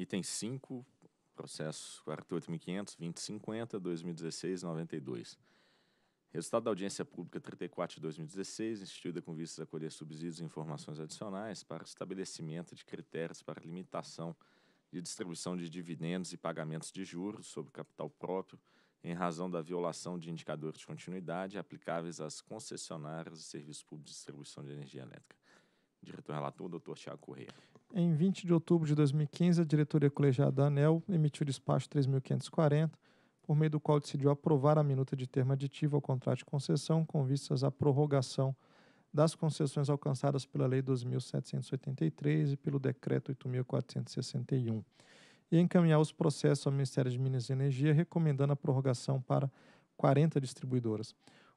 Item 5, processo 48.500, 2016, 92. Resultado da audiência pública 34 de 2016, instituída com vistas a colher subsídios e informações adicionais para estabelecimento de critérios para limitação de distribuição de dividendos e pagamentos de juros sobre capital próprio em razão da violação de indicadores de continuidade aplicáveis às concessionárias de serviços públicos de distribuição de energia elétrica. Diretor relator, doutor Tiago Correia. Em 20 de outubro de 2015, a diretoria colegiada da ANEL emitiu o despacho 3.540, por meio do qual decidiu aprovar a minuta de termo aditivo ao contrato de concessão com vistas à prorrogação das concessões alcançadas pela Lei 2.783 e pelo Decreto 8.461, e encaminhar os processos ao Ministério de Minas e Energia, recomendando a prorrogação para 40 distribuidoras.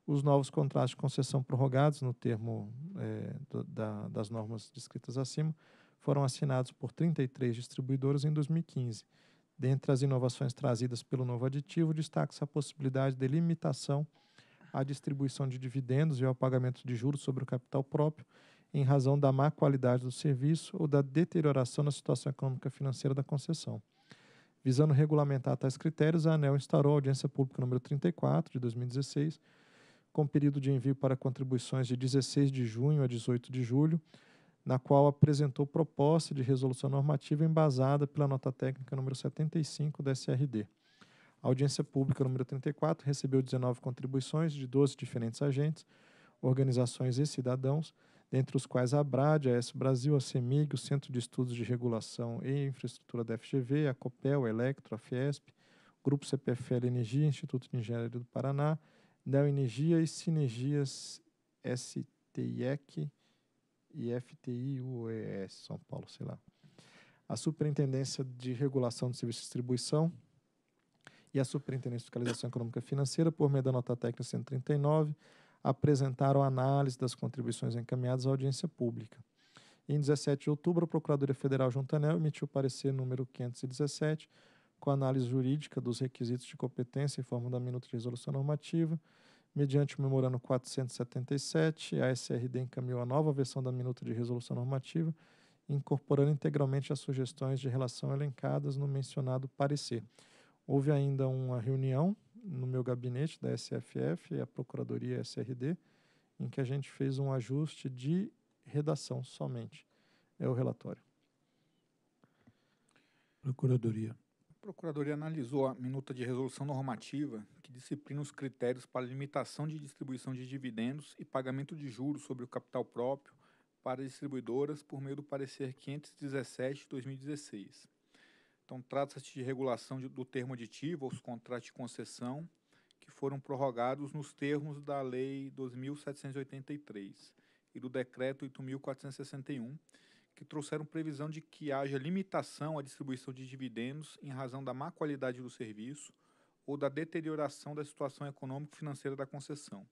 Os novos contratos de concessão prorrogados, no termo é, do, da, das normas descritas acima, foram assinados por 33 distribuidoras em 2015 Dentre as inovações trazidas pelo novo aditivo, destaca-se a possibilidade de limitação à distribuição de dividendos e ao pagamento de juros sobre o capital próprio, em razão da má qualidade do serviço ou da deterioração da situação econômica financeira da concessão. Visando regulamentar tais critérios, a ANEL instaurou a audiência pública número 34 de 2016, com período de envio para contribuições de 16 de junho a 18 de julho, na qual apresentou proposta de resolução normativa embasada pela nota técnica número 75 da SRD. A audiência pública número 34 recebeu 19 contribuições de 12 diferentes agentes, organizações e cidadãos, dentre os quais a ABRAD, a S Brasil, a CEMIG, o Centro de Estudos de Regulação e Infraestrutura da FGV, a COPEL, a Electro, a Fiesp, Grupo CPFL Energia, Instituto de Engenharia do Paraná, Neo Energia e Sinergias STIEC, IFTI, UES, São Paulo, sei lá. A Superintendência de Regulação de Serviços de Distribuição e a Superintendência de Fiscalização Econômica e Financeira, por meio da nota técnica 139, apresentaram análise das contribuições encaminhadas à audiência pública. Em 17 de outubro, a Procuradoria Federal Juntanel emitiu o parecer número 517, com análise jurídica dos requisitos de competência em forma da minuta de resolução normativa, Mediante o memorando 477, a SRD encaminhou a nova versão da minuta de resolução normativa, incorporando integralmente as sugestões de relação elencadas no mencionado parecer. Houve ainda uma reunião no meu gabinete da SFF e a Procuradoria SRD, em que a gente fez um ajuste de redação somente. É o relatório. Procuradoria. Procuradoria analisou a minuta de resolução normativa que disciplina os critérios para limitação de distribuição de dividendos e pagamento de juros sobre o capital próprio para distribuidoras por meio do parecer 517 de 2016. Então, trata-se de regulação de, do termo aditivo aos contratos de concessão que foram prorrogados nos termos da Lei 2.783 e do Decreto 8.461, que trouxeram previsão de que haja limitação à distribuição de dividendos em razão da má qualidade do serviço ou da deterioração da situação econômico-financeira da concessão.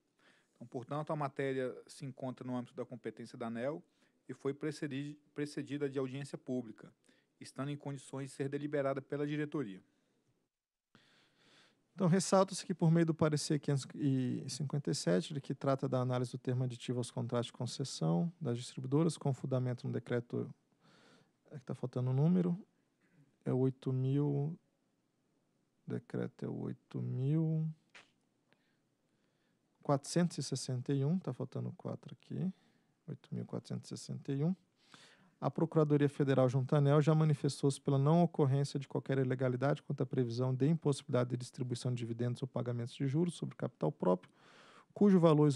Então, portanto, a matéria se encontra no âmbito da competência da ANEL e foi precedida de audiência pública, estando em condições de ser deliberada pela diretoria. Então, ressalta-se que, por meio do parecer 557, que trata da análise do termo aditivo aos contratos de concessão das distribuidoras, com fundamento no decreto, é que está faltando o número, é o 8 mil, decreto é o 8 mil... 461, está faltando 4 aqui, 8.461 a Procuradoria Federal Juntanel já manifestou-se pela não ocorrência de qualquer ilegalidade quanto à previsão de impossibilidade de distribuição de dividendos ou pagamentos de juros sobre capital próprio, cujo valor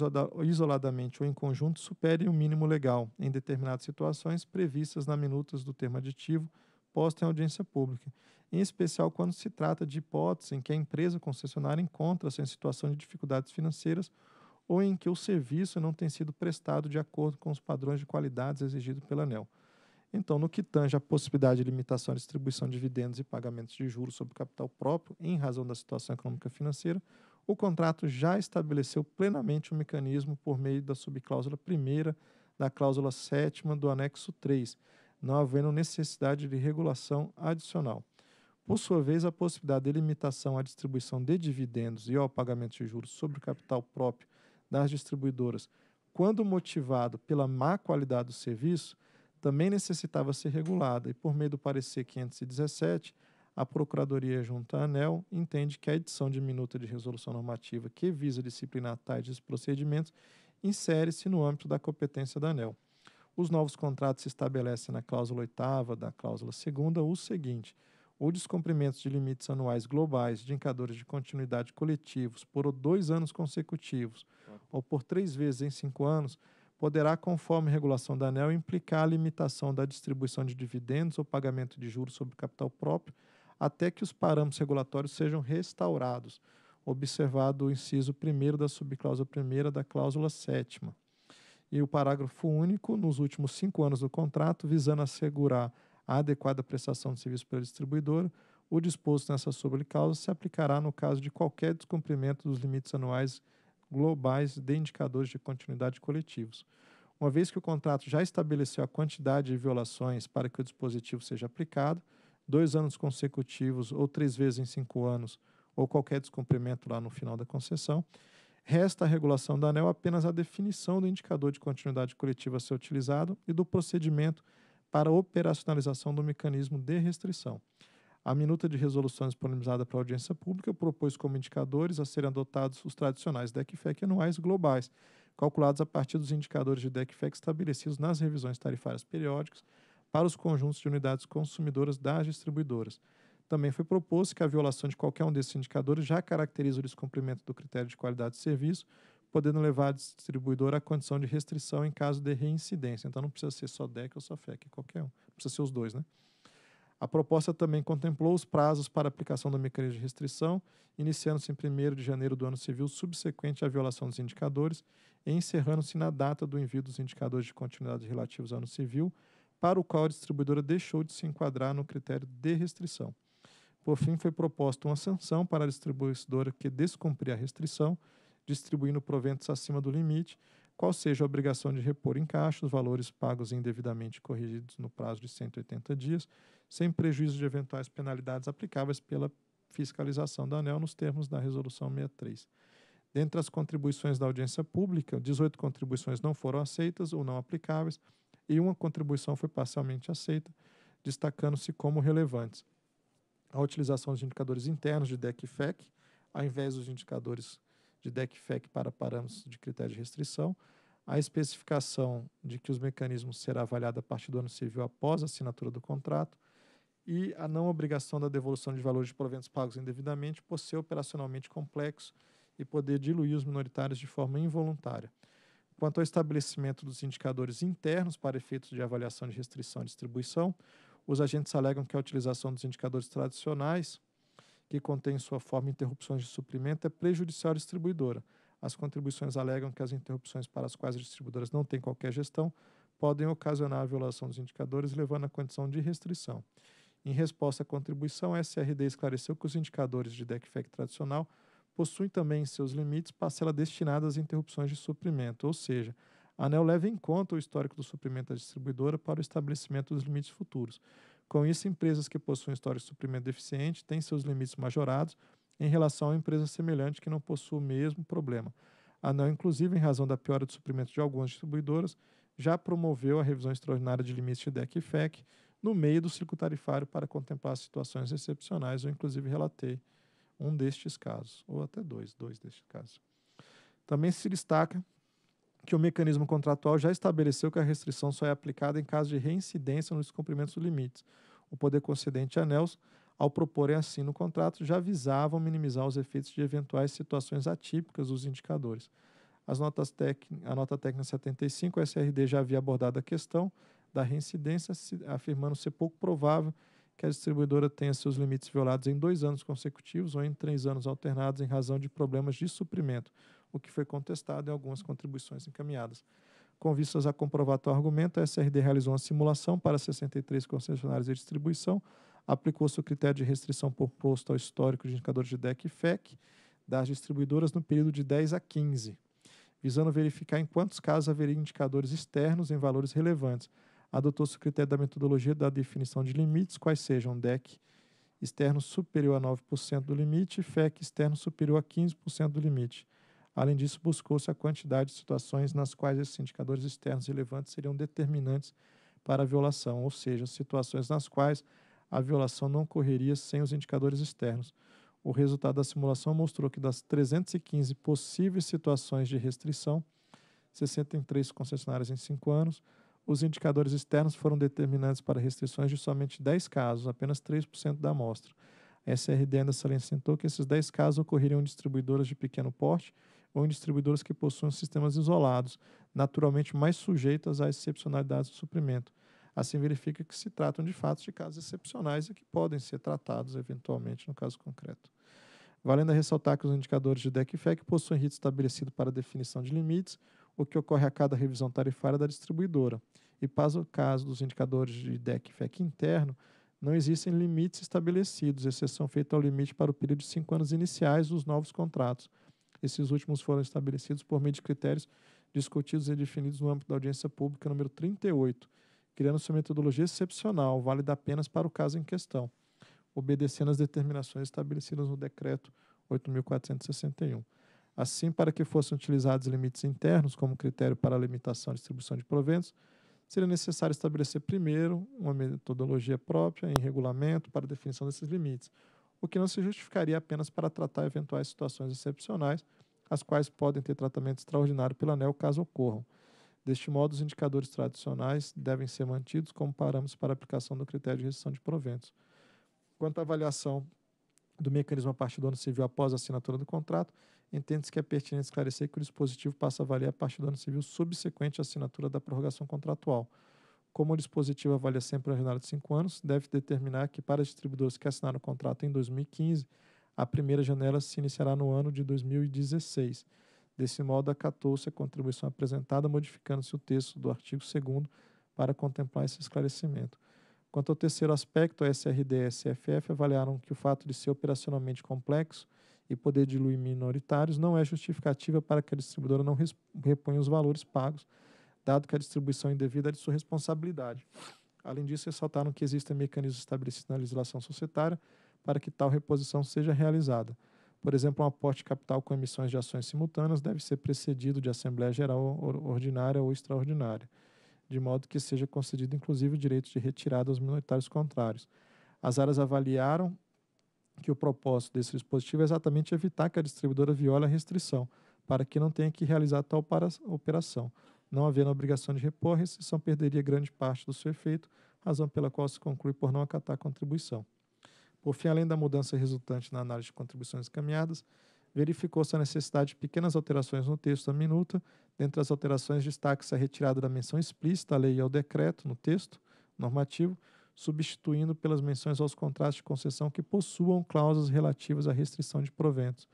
isoladamente ou em conjunto supere o mínimo legal em determinadas situações previstas na minutas do termo aditivo posta em audiência pública, em especial quando se trata de hipóteses em que a empresa concessionária encontra-se em situação de dificuldades financeiras ou em que o serviço não tem sido prestado de acordo com os padrões de qualidades exigidos pela ANEL. Então, no que tange a possibilidade de limitação à distribuição de dividendos e pagamentos de juros sobre capital próprio, em razão da situação econômica financeira, o contrato já estabeleceu plenamente o mecanismo por meio da subcláusula primeira da cláusula sétima do anexo 3, não havendo necessidade de regulação adicional. Por sua vez, a possibilidade de limitação à distribuição de dividendos e ao pagamento de juros sobre o capital próprio das distribuidoras, quando motivado pela má qualidade do serviço, também necessitava ser regulada e, por meio do parecer 517, a Procuradoria junto à ANEL entende que a edição de minuta de resolução normativa que visa disciplinar tais procedimentos insere-se no âmbito da competência da ANEL. Os novos contratos estabelecem na cláusula oitava da cláusula segunda o seguinte: o descumprimento de limites anuais globais de indicadores de continuidade coletivos por dois anos consecutivos ou por três vezes em cinco anos poderá, conforme regulação da ANEL, implicar a limitação da distribuição de dividendos ou pagamento de juros sobre capital próprio até que os parâmetros regulatórios sejam restaurados, observado o inciso 1 da subcláusula 1 da cláusula 7. E o parágrafo único, nos últimos cinco anos do contrato, visando assegurar a adequada prestação de serviço pela distribuidora, o disposto nessa sobrecláusula se aplicará no caso de qualquer descumprimento dos limites anuais globais de indicadores de continuidade coletivos. Uma vez que o contrato já estabeleceu a quantidade de violações para que o dispositivo seja aplicado, dois anos consecutivos ou três vezes em cinco anos, ou qualquer descumprimento lá no final da concessão, resta à regulação da ANEL apenas a definição do indicador de continuidade coletiva a ser utilizado e do procedimento para operacionalização do mecanismo de restrição. A minuta de resolução disponibilizada para a audiência pública propôs como indicadores a serem adotados os tradicionais DECFEC anuais globais, calculados a partir dos indicadores de DECFEC estabelecidos nas revisões tarifárias periódicas para os conjuntos de unidades consumidoras das distribuidoras. Também foi proposto que a violação de qualquer um desses indicadores já caracteriza o descumprimento do critério de qualidade de serviço, podendo levar a distribuidora à condição de restrição em caso de reincidência. Então não precisa ser só DEC ou só FEC, qualquer um. Precisa ser os dois, né? A proposta também contemplou os prazos para aplicação do mecanismo de restrição, iniciando-se em 1 de janeiro do ano civil subsequente à violação dos indicadores e encerrando-se na data do envio dos indicadores de continuidade relativos ao ano civil, para o qual a distribuidora deixou de se enquadrar no critério de restrição. Por fim, foi proposta uma sanção para a distribuidora que descumprir a restrição, distribuindo proventos acima do limite, qual seja a obrigação de repor em caixa os valores pagos indevidamente corrigidos no prazo de 180 dias, sem prejuízo de eventuais penalidades aplicáveis pela fiscalização da ANEL nos termos da Resolução 63. Dentre as contribuições da audiência pública, 18 contribuições não foram aceitas ou não aplicáveis, e uma contribuição foi parcialmente aceita, destacando-se como relevantes a utilização dos indicadores internos de DEC-FEC, ao invés dos indicadores de DEC-FEC para parâmetros de critério de restrição, a especificação de que os mecanismos será avaliado a partir do ano civil após a assinatura do contrato e a não obrigação da devolução de valores de proventos pagos indevidamente por ser operacionalmente complexo e poder diluir os minoritários de forma involuntária. Quanto ao estabelecimento dos indicadores internos para efeitos de avaliação de restrição e distribuição, os agentes alegam que a utilização dos indicadores tradicionais, que contêm em sua forma interrupções de suprimento, é prejudicial à distribuidora. As contribuições alegam que as interrupções para as quais as distribuidoras não têm qualquer gestão podem ocasionar a violação dos indicadores, levando à condição de restrição. Em resposta à contribuição, a SRD esclareceu que os indicadores de DECFEC tradicional possuem também em seus limites parcela destinada às interrupções de suprimento, ou seja, a ANEL leva em conta o histórico do suprimento da distribuidora para o estabelecimento dos limites futuros. Com isso, empresas que possuem histórico de suprimento deficiente têm seus limites majorados em relação a empresa semelhante que não possui o mesmo problema. A ANEL, inclusive, em razão da piora do suprimento de algumas distribuidoras, já promoveu a revisão extraordinária de limites de DEC e FEC no meio do ciclo tarifário para contemplar situações excepcionais. Eu, inclusive, relatei um destes casos, ou até dois, dois destes casos. Também se destaca que o mecanismo contratual já estabeleceu que a restrição só é aplicada em caso de reincidência nos descumprimentos dos limites. O poder concedente ANELS, ao proporem assim no contrato, já visavam minimizar os efeitos de eventuais situações atípicas dos indicadores. As notas tec, a nota técnica 75, o SRD já havia abordado a questão da reincidência, afirmando ser pouco provável que a distribuidora tenha seus limites violados em dois anos consecutivos ou em três anos alternados em razão de problemas de suprimento, o que foi contestado em algumas contribuições encaminhadas. Com vistas a comprovar tal argumento, a SRD realizou uma simulação para 63 concessionários de distribuição, aplicou-se o critério de restrição proposto ao histórico de indicadores de DEC e FEC das distribuidoras no período de 10 a 15, visando verificar em quantos casos haveria indicadores externos em valores relevantes, adotou-se o critério da metodologia da definição de limites, quais sejam DEC externo superior a 9% do limite e FEC externo superior a 15% do limite. Além disso, buscou-se a quantidade de situações nas quais esses indicadores externos relevantes seriam determinantes para a violação, ou seja, situações nas quais a violação não ocorreria sem os indicadores externos. O resultado da simulação mostrou que das 315 possíveis situações de restrição, 63 concessionárias em 5 anos, os indicadores externos foram determinantes para restrições de somente 10 casos, apenas 3% da amostra. A SRD ainda salientou que esses 10 casos ocorreriam em distribuidoras de pequeno porte ou em distribuidoras que possuem sistemas isolados, naturalmente mais sujeitas a excepcionalidades do suprimento. Assim, verifica que se tratam de fatos de casos excepcionais e que podem ser tratados eventualmente no caso concreto. Valendo ressaltar que os indicadores de DEC e FEC possuem rito estabelecido para definição de limites, o que ocorre a cada revisão tarifária da distribuidora. E para o caso dos indicadores de DEC e FEC interno, não existem limites estabelecidos, exceção feita ao limite para o período de cinco anos iniciais dos novos contratos. Esses últimos foram estabelecidos por meio de critérios discutidos e definidos no âmbito da audiência pública número 38, criando sua metodologia excepcional, válida apenas para o caso em questão, obedecendo às determinações estabelecidas no decreto 8.461. Assim, para que fossem utilizados limites internos como critério para a limitação e distribuição de proventos, seria necessário estabelecer primeiro uma metodologia própria em regulamento para definição desses limites, o que não se justificaria apenas para tratar eventuais situações excepcionais, as quais podem ter tratamento extraordinário pela ANEL caso ocorram. Deste modo, os indicadores tradicionais devem ser mantidos como parâmetros para aplicação do critério de restrição de proventos. Quanto à avaliação do mecanismo a partir do ano civil após a assinatura do contrato, entende-se que é pertinente esclarecer que o dispositivo passa a valer a partir do ano civil subsequente à assinatura da prorrogação contratual. Como o dispositivo avalia sempre a janela de cinco anos, deve determinar que para distribuidores que assinaram o contrato em 2015, a primeira janela se iniciará no ano de 2016. Desse modo, acatou-se a contribuição apresentada, modificando-se o texto do artigo 2 para contemplar esse esclarecimento. Quanto ao terceiro aspecto, a SRD e a SFF avaliaram que o fato de ser operacionalmente complexo e poder diluir minoritários não é justificativa para que a distribuidora não reponha os valores pagos, dado que a distribuição indevida é de sua responsabilidade. Além disso, ressaltaram que existem mecanismos estabelecidos na legislação societária para que tal reposição seja realizada. Por exemplo, um aporte de capital com emissões de ações simultâneas deve ser precedido de Assembleia Geral ordinária ou extraordinária de modo que seja concedido inclusive o direito de retirada aos minoritários contrários. As áreas avaliaram que o propósito desse dispositivo é exatamente evitar que a distribuidora viole a restrição, para que não tenha que realizar tal operação. Não havendo obrigação de repor, a restrição perderia grande parte do seu efeito, razão pela qual se conclui por não acatar a contribuição. Por fim, além da mudança resultante na análise de contribuições encaminhadas, verificou-se a necessidade de pequenas alterações no texto da minuta. Dentre as alterações, destaca-se a retirada da menção explícita à lei e ao decreto no texto normativo, substituindo pelas menções aos contratos de concessão que possuam cláusulas relativas à restrição de proventos.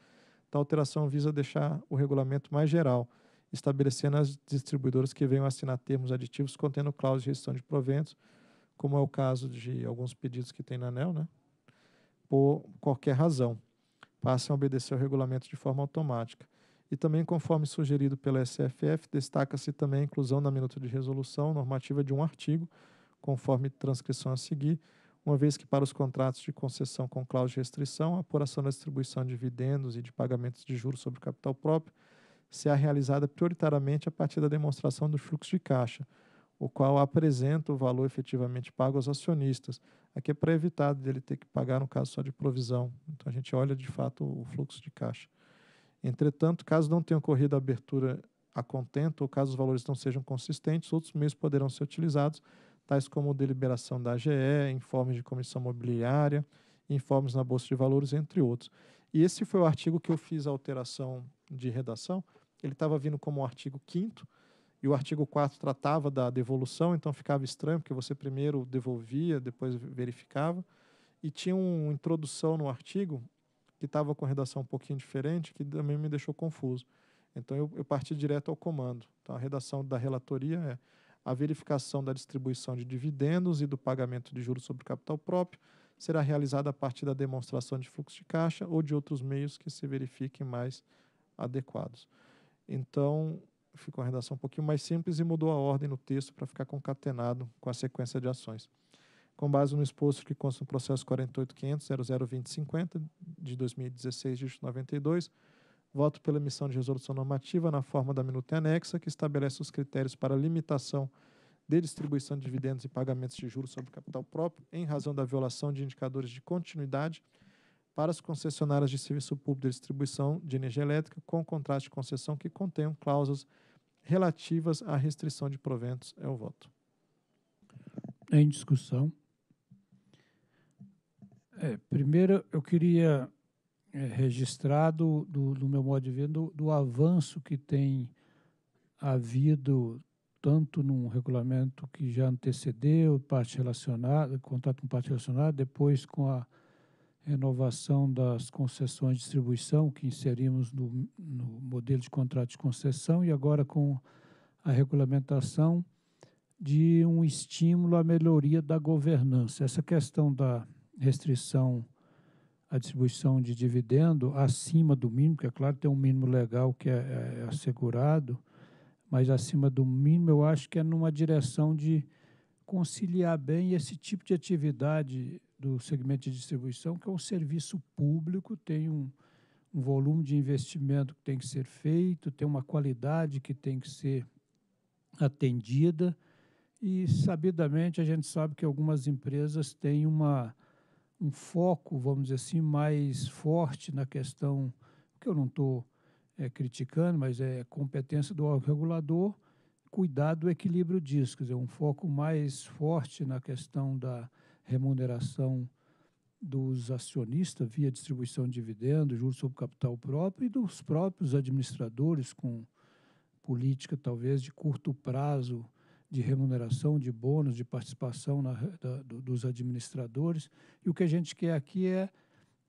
Tal alteração visa deixar o regulamento mais geral, estabelecendo as distribuidoras que venham assinar termos aditivos contendo cláusulas de restrição de proventos, como é o caso de alguns pedidos que tem na ANEL, né? por qualquer razão passem a obedecer ao regulamento de forma automática. E também, conforme sugerido pela SFF, destaca-se também a inclusão na minuta de resolução normativa de um artigo, conforme transcrição a seguir, uma vez que para os contratos de concessão com cláusula de restrição, a apuração da distribuição de dividendos e de pagamentos de juros sobre capital próprio será realizada prioritariamente a partir da demonstração do fluxo de caixa, o qual apresenta o valor efetivamente pago aos acionistas. Aqui é para evitar dele ter que pagar no caso só de provisão. Então a gente olha de fato o fluxo de caixa. Entretanto, caso não tenha ocorrido a abertura a contento ou caso os valores não sejam consistentes, outros meios poderão ser utilizados, tais como deliberação da AGE, informes de comissão mobiliária, informes na Bolsa de Valores, entre outros. E esse foi o artigo que eu fiz a alteração de redação. Ele estava vindo como um artigo 5 e o artigo 4 tratava da devolução, então ficava estranho, porque você primeiro devolvia, depois verificava. E tinha uma introdução no artigo que estava com redação um pouquinho diferente, que também me deixou confuso. Então eu, eu parti direto ao comando. Então a redação da relatoria é a verificação da distribuição de dividendos e do pagamento de juros sobre capital próprio será realizada a partir da demonstração de fluxo de caixa ou de outros meios que se verifiquem mais adequados. Então, ficou a redação um pouquinho mais simples e mudou a ordem no texto para ficar concatenado com a sequência de ações. Com base no exposto que consta no processo 48.500.002050 de 2016, dígito 92, voto pela emissão de resolução normativa na forma da minuta anexa, que estabelece os critérios para limitação de distribuição de dividendos e pagamentos de juros sobre capital próprio, em razão da violação de indicadores de continuidade para as concessionárias de serviço público de distribuição de energia elétrica com contrato de concessão que contenham cláusulas relativas à restrição de proventos. É o voto. Em discussão. É, primeiro, eu queria é, registrar do, do, do, meu modo de ver do, do avanço que tem havido tanto num regulamento que já antecedeu parte relacionada, contato com parte relacionada, depois com a renovação das concessões de distribuição que inserimos no, no modelo de contrato de concessão e agora com a regulamentação de um estímulo à melhoria da governança. Essa questão da restrição à distribuição de dividendo acima do mínimo, que é claro tem um mínimo legal que é, é assegurado, mas acima do mínimo, eu acho que é numa direção de conciliar bem esse tipo de atividade do segmento de distribuição, que é um serviço público, tem um, um volume de investimento que tem que ser feito, tem uma qualidade que tem que ser atendida, e sabidamente a gente sabe que algumas empresas têm uma, um foco, vamos dizer assim, mais forte na questão, que eu não estou é, criticando, mas é competência do órgão regulador cuidar do equilíbrio disso, quer dizer, um foco mais forte na questão da remuneração dos acionistas via distribuição de dividendos, juros sobre capital próprio e dos próprios administradores com política talvez de curto prazo de remuneração, de bônus, de participação na, da, dos administradores. E o que a gente quer aqui é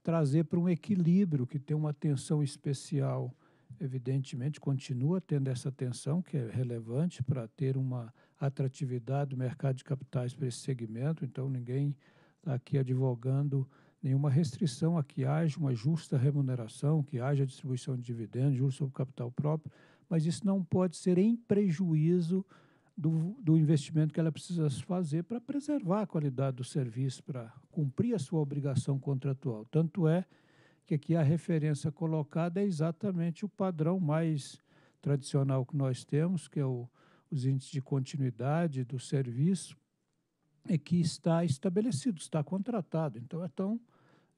trazer para um equilíbrio que tem uma atenção especial evidentemente, continua tendo essa atenção, que é relevante para ter uma atratividade do mercado de capitais para esse segmento. Então, ninguém está aqui advogando nenhuma restrição a que haja uma justa remuneração, que haja distribuição de dividendos, juros sobre capital próprio, mas isso não pode ser em prejuízo do, do investimento que ela precisa fazer para preservar a qualidade do serviço, para cumprir a sua obrigação contratual. Tanto é que aqui a referência colocada é exatamente o padrão mais tradicional que nós temos, que é o, os índices de continuidade do serviço, é que está estabelecido, está contratado. Então, então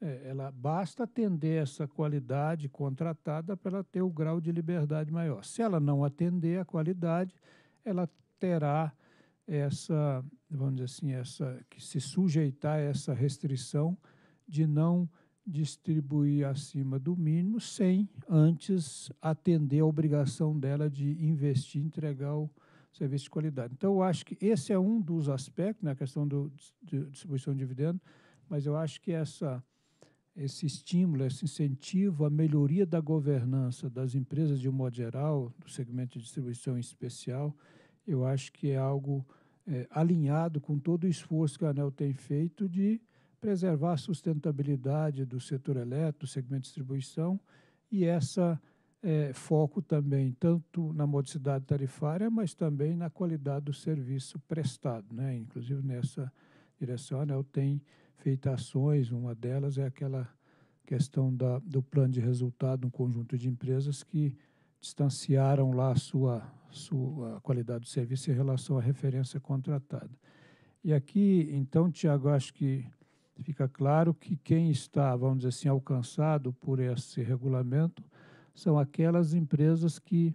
é, ela basta atender essa qualidade contratada para ela ter o grau de liberdade maior. Se ela não atender a qualidade, ela terá essa, vamos dizer assim, essa que se sujeitar a essa restrição de não distribuir acima do mínimo sem antes atender a obrigação dela de investir, entregar o serviço de qualidade. Então, eu acho que esse é um dos aspectos, na né, questão do, de distribuição de dividendo, mas eu acho que essa, esse estímulo, esse incentivo à melhoria da governança das empresas de um modo geral, do segmento de distribuição em especial, eu acho que é algo é, alinhado com todo o esforço que a ANEL tem feito de preservar a sustentabilidade do setor elétrico, segmento de distribuição, e essa é, foco também tanto na modicidade tarifária, mas também na qualidade do serviço prestado. Né? Inclusive, nessa direção, a ANEL tem feito ações, uma delas é aquela questão da, do plano de resultado, um conjunto de empresas que distanciaram lá a sua, sua qualidade do serviço em relação à referência contratada. E aqui, então, Tiago, acho que fica claro que quem está, vamos dizer assim, alcançado por esse regulamento são aquelas empresas que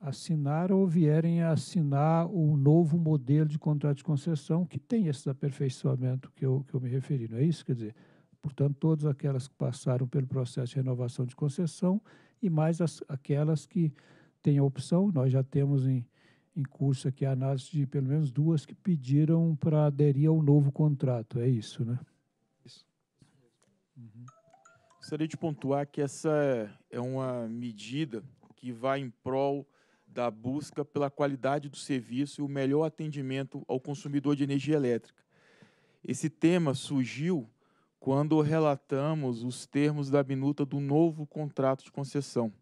assinaram ou vierem a assinar o novo modelo de contrato de concessão que tem esse aperfeiçoamento que eu, que eu me referi, não é isso? Quer dizer, portanto, todas aquelas que passaram pelo processo de renovação de concessão e mais as, aquelas que têm a opção, nós já temos em, em curso aqui a análise de pelo menos duas que pediram para aderir ao novo contrato, é isso, né? Uhum. Gostaria de pontuar que essa é uma medida que vai em prol da busca pela qualidade do serviço e o melhor atendimento ao consumidor de energia elétrica. Esse tema surgiu quando relatamos os termos da minuta do novo contrato de concessão.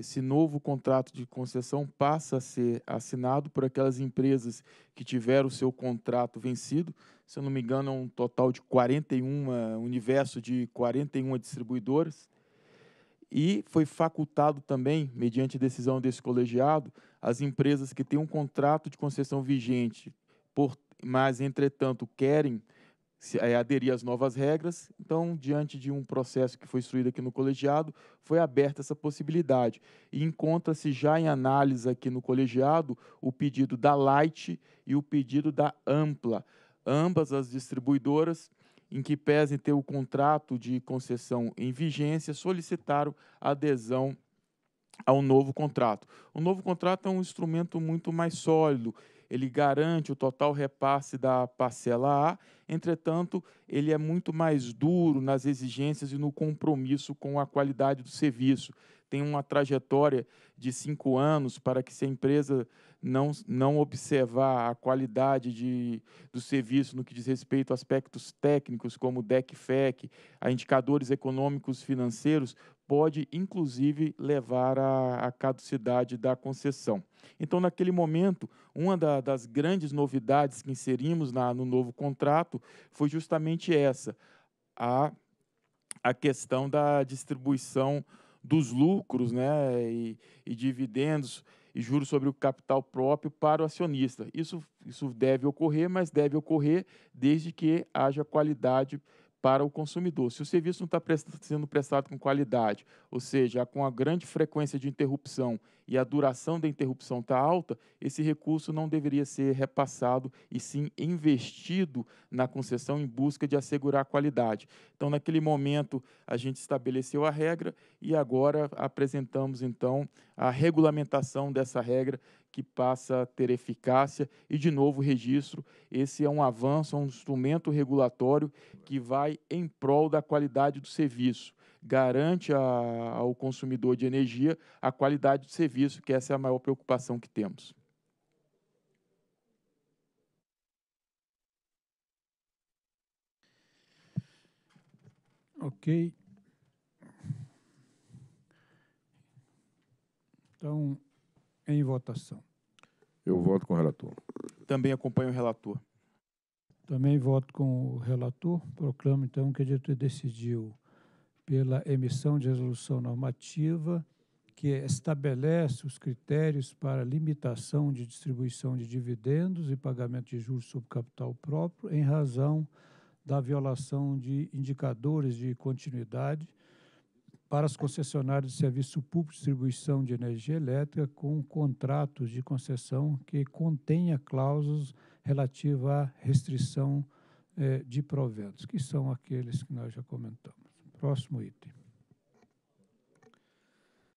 Esse novo contrato de concessão passa a ser assinado por aquelas empresas que tiveram o seu contrato vencido, se eu não me engano, é um total de 41, universo de 41 distribuidoras. E foi facultado também, mediante decisão desse colegiado, as empresas que têm um contrato de concessão vigente por, mas, entretanto, querem se, é, aderir às novas regras. Então, diante de um processo que foi instruído aqui no colegiado, foi aberta essa possibilidade. E encontra-se já em análise aqui no colegiado o pedido da Light e o pedido da Ampla. Ambas as distribuidoras, em que pesem ter o contrato de concessão em vigência, solicitaram adesão ao novo contrato. O novo contrato é um instrumento muito mais sólido, ele garante o total repasse da parcela A, entretanto, ele é muito mais duro nas exigências e no compromisso com a qualidade do serviço. Tem uma trajetória de cinco anos para que se a empresa não, não observar a qualidade de, do serviço no que diz respeito a aspectos técnicos, como DEC-FEC, a indicadores econômicos financeiros, pode, inclusive, levar à, caducidade da concessão. Então, naquele momento, uma da, das grandes novidades que inserimos na, no novo contrato foi justamente essa, a, a questão da distribuição dos lucros né, e, e dividendos e juros sobre o capital próprio para o acionista. Isso, isso deve ocorrer, mas deve ocorrer desde que haja qualidade para o consumidor. Se o serviço não está sendo prestado com qualidade, ou seja, com a grande frequência de interrupção e a duração da interrupção está alta, esse recurso não deveria ser repassado e sim investido na concessão em busca de assegurar a qualidade. Então, naquele momento, a gente estabeleceu a regra e agora apresentamos, então, a regulamentação dessa regra que passa a ter eficácia e, de novo, registro. Esse é um avanço, é um instrumento regulatório que vai em prol da qualidade do serviço, garante a, ao consumidor de energia a qualidade do serviço, que essa é a maior preocupação que temos. Ok. Então, em votação. Eu voto com o relator. Também acompanho o relator. Também voto com o relator. Proclamo, então, que a diretoria decidiu pela emissão de resolução normativa que estabelece os critérios para limitação de distribuição de dividendos e pagamento de juros sobre capital próprio em razão da violação de indicadores de continuidade para as concessionárias de serviço público de distribuição de energia elétrica com contratos de concessão que contenha cláusulas relativas à restrição eh, de proventos, que são aqueles que nós já comentamos. Próximo item.